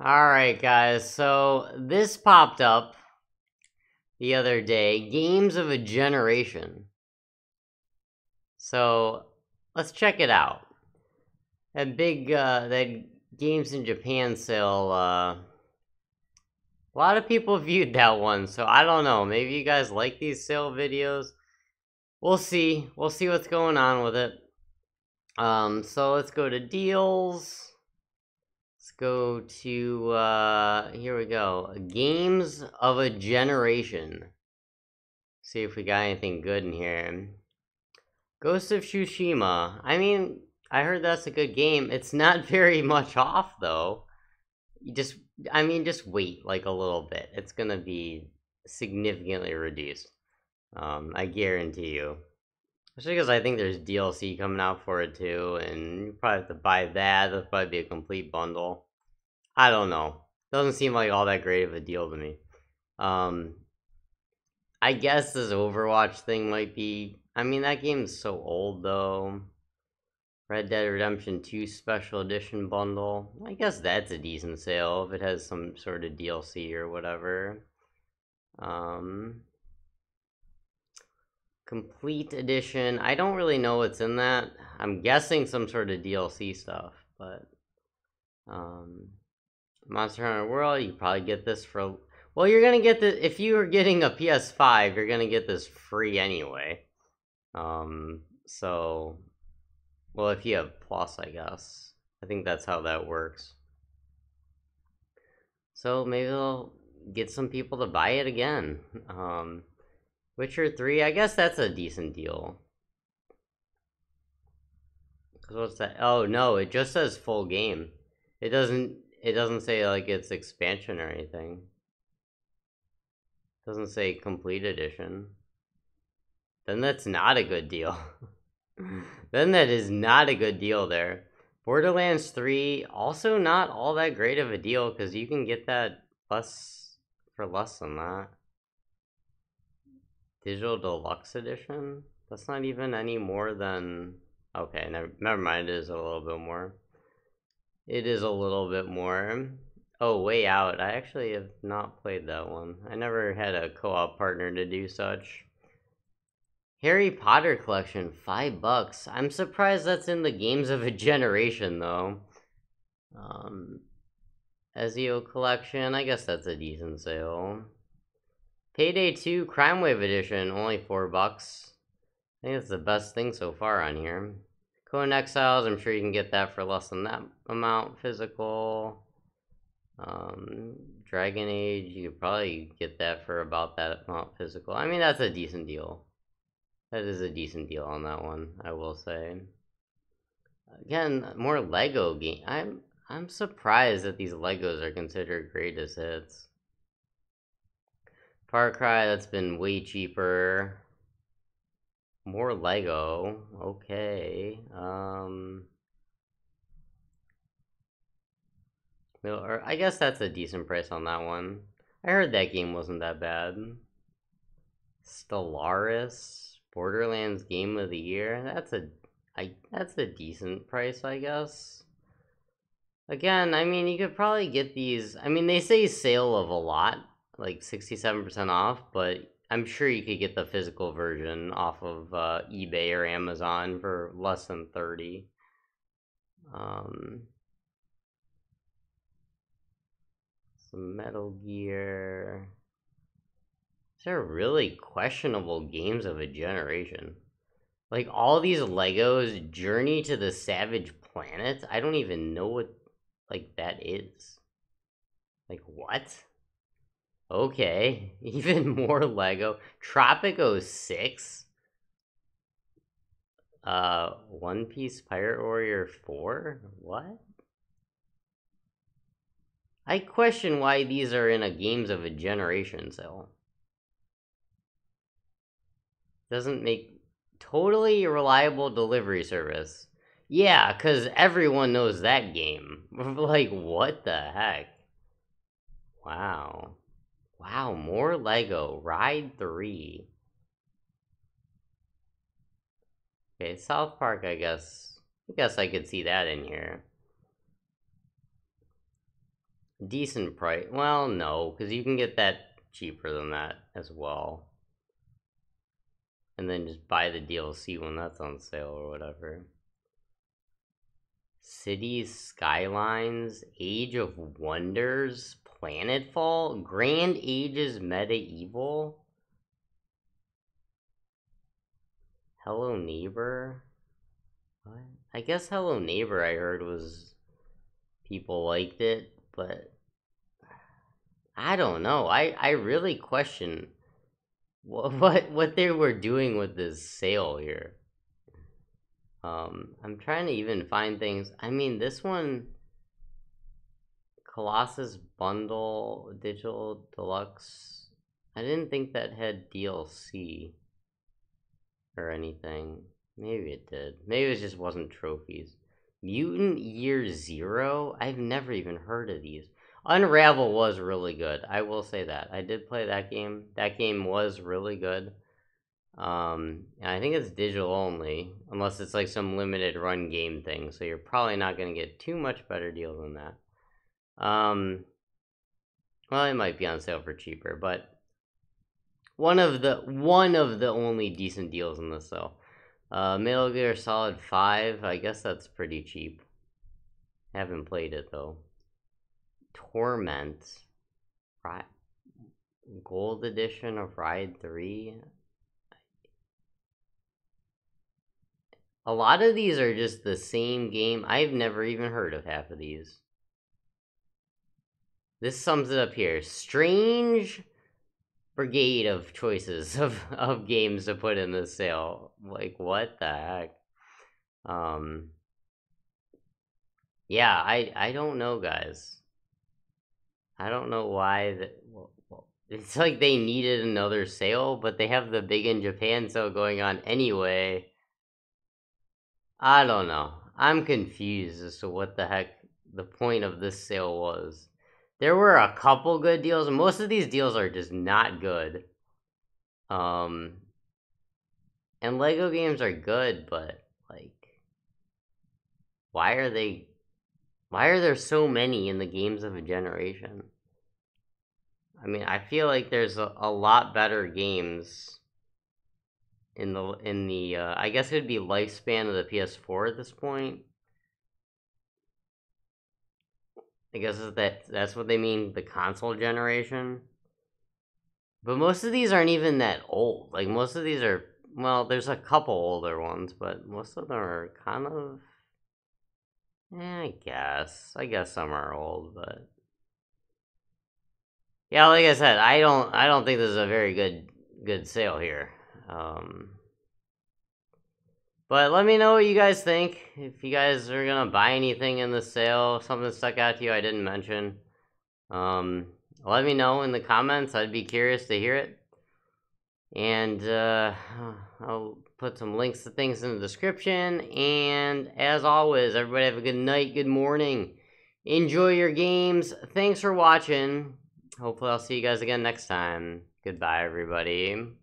Alright, guys, so this popped up the other day Games of a Generation. So let's check it out. That big, uh, that Games in Japan sale, uh, a lot of people viewed that one, so I don't know. Maybe you guys like these sale videos. We'll see. We'll see what's going on with it. Um, so let's go to deals go to, uh, here we go. Games of a Generation. See if we got anything good in here. Ghost of Tsushima. I mean, I heard that's a good game. It's not very much off, though. You just, I mean, just wait like a little bit. It's gonna be significantly reduced. Um, I guarantee you. Especially because I think there's DLC coming out for it too, and you probably have to buy that. That'll probably be a complete bundle. I don't know. Doesn't seem like all that great of a deal to me. Um, I guess this Overwatch thing might be. I mean, that game's so old though. Red Dead Redemption 2 Special Edition bundle. I guess that's a decent sale if it has some sort of DLC or whatever. Um, complete edition. I don't really know what's in that. I'm guessing some sort of DLC stuff, but um, Monster Hunter World, you probably get this for well, you're gonna get the if you are getting a PS5, you're gonna get this free anyway. Um, so well, if you have Plus, I guess. I think that's how that works. So maybe they'll get some people to buy it again. Um, Witcher 3, I guess that's a decent deal. Cause what's that? Oh no, it just says full game. It doesn't it doesn't say like it's expansion or anything. It doesn't say complete edition. Then that's not a good deal. then that is not a good deal there. Borderlands 3 also not all that great of a deal because you can get that less for less than that. Digital Deluxe Edition? That's not even any more than... Okay, never, never mind, it is a little bit more. It is a little bit more. Oh, Way Out. I actually have not played that one. I never had a co-op partner to do such. Harry Potter collection, five bucks. I'm surprised that's in the games of a generation though. Um, Ezio collection, I guess that's a decent sale. Payday 2 Crime Wave Edition, only four bucks. I think it's the best thing so far on here. Conan Exiles, I'm sure you can get that for less than that amount physical. Um, Dragon Age, you could probably get that for about that amount physical. I mean, that's a decent deal. That is a decent deal on that one, I will say. Again, more Lego game. I'm I'm surprised that these Legos are considered greatest hits. Far Cry, that's been way cheaper. More Lego. Okay. Um. Or I guess that's a decent price on that one. I heard that game wasn't that bad. Stellaris, Borderlands Game of the Year. That's a, I that's a decent price, I guess. Again, I mean, you could probably get these. I mean, they say sale of a lot, like 67% off, but I'm sure you could get the physical version off of uh, eBay or Amazon for less than 30. Um, some Metal Gear. These are really questionable games of a generation. Like all these Legos, Journey to the Savage Planet. I don't even know what like that is. Like what? Okay, even more Lego. Tropico 06. Uh, One Piece Pirate Warrior 4? What? I question why these are in a Games of a Generation sale. Doesn't make totally reliable delivery service. Yeah, because everyone knows that game. like, what the heck? Wow. Wow, more Lego. Ride 3. Okay, South Park, I guess. I guess I could see that in here. decent price. Well, no, because you can get that cheaper than that as well. And then just buy the DLC when that's on sale or whatever. Cities, Skylines, Age of Wonders, Planetfall, Grand Ages Medieval, Hello Neighbor. What? I guess Hello Neighbor I heard was people liked it, but I don't know. I I really question what what what they were doing with this sale here. Um, I'm trying to even find things. I mean, this one, Colossus Bundle Digital Deluxe. I didn't think that had DLC or anything. Maybe it did. Maybe it just wasn't trophies. Mutant Year Zero? I've never even heard of these. Unravel was really good. I will say that. I did play that game. That game was really good. Um, and I think it's digital only, unless it's like some limited run game thing. So you're probably not going to get too much better deal than that. Um, well, it might be on sale for cheaper, but one of the one of the only decent deals in this sale. Uh, Metal Gear Solid Five. I guess that's pretty cheap. Haven't played it though. Torment. Right. Gold edition of Ride 3. A lot of these are just the same game. I've never even heard of half of these. This sums it up here. Strange brigade of choices of, of games to put in the sale. Like, what the heck? Um, yeah, I, I don't know, guys. I don't know why that. Well, well, it's like they needed another sale, but they have the big in Japan sale going on anyway. I don't know. I'm confused as to what the heck the point of this sale was. There were a couple good deals. Most of these deals are just not good. Um, and Lego games are good, but like, why are they? Why are there so many in the games of a generation? I mean, I feel like there's a, a lot better games in the in the uh, I guess it would be lifespan of the PS4 at this point. I guess that that's what they mean the console generation. But most of these aren't even that old. Like most of these are well, there's a couple older ones, but most of them are kind of yeah, I guess. I guess some are old, but yeah, like I said, I don't I don't think this is a very good good sale here. Um, but let me know what you guys think. If you guys are gonna buy anything in the sale, something stuck out to you I didn't mention. Um, let me know in the comments. I'd be curious to hear it. And uh, I'll put some links to things in the description. And as always, everybody have a good night, good morning. Enjoy your games. Thanks for watching. Hopefully, I'll see you guys again next time. Goodbye, everybody.